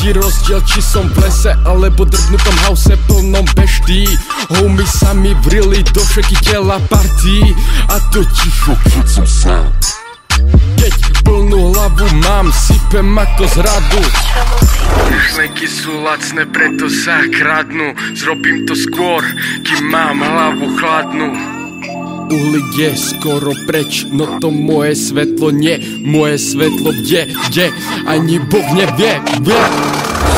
Taký rozdiel, či som v lese alebo drbnutom hause plnom beští Homie sa mi vrili do všetky tela partí A to ticho, keď som sám. Keď plnú hlavu mám, sypem ako z radu. Myšlenky sú lacné, preto sa kradnú. Zrobím to skôr, kým mám hlavu chladnú Uhlik je skoro preč, no to moje svetlo nie. Moje svetlo kde, kde, ani Boh nevie, vie.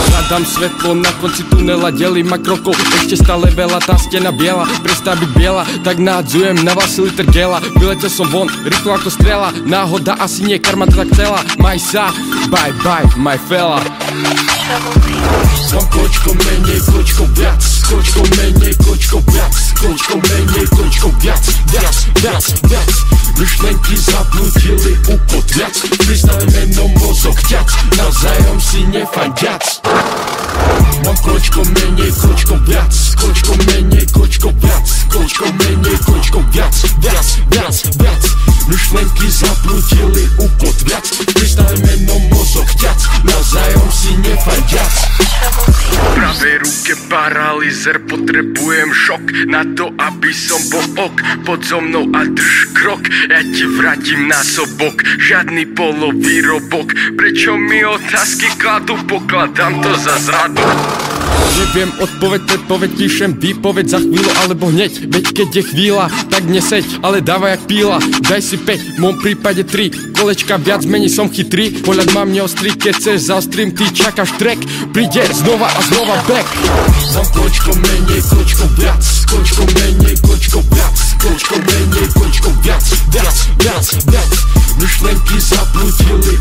Hľadám svetlo na konci tunela, delí ma krokov Ešte stále veľa, tá stena biela. Prestá byť biela, tak nádzujem na vás liter gela. Vyletel som von, rýchlo ako strela. Náhoda asi nie, karma to tak chcela. Maj sa, bye bye, my fella. Som kočko menej, kočko viac Kočko menej, viac Kočko menej, kočko viac Viac, viac, viac. Myšlenky zabludili ukot viac. Freestyle meno mozog ťac Navzájom si nefandiac. Mám kočko menej, kočko viac Kočko menej, kočko viac Kočko menej, kočko viac Viac, viac, viac. Myšlenky zabludili ukot viac. Freestyle meno mozog ťac Navzájom si nefandiac ruke paralizer Potrebujem šok na to, aby som bol ok. Pod so mnou a drž krok Ja ti vrátim na sobok. Žiadny polovýrobok Prečo mi otázky kladú? Pokladám to za zradu. Neviem odpoveď, predpoveď, píšem výpoveď za chvíľu alebo hneď. Veď keď je chvíľa, tak neseď, ale dávaj jak píla. Daj si 5, v môjom prípade 3 Kolečka viac mení, som chytrý. Pohľad mám neostrý, keď chceš zaostrím Ty čakáš trek, príde znova a znova back Mam kočko menej, kočko viac Kočko menej, kočko viac Kočko menej, kočko viac Viac, viac, viac. Myšlenky zabludili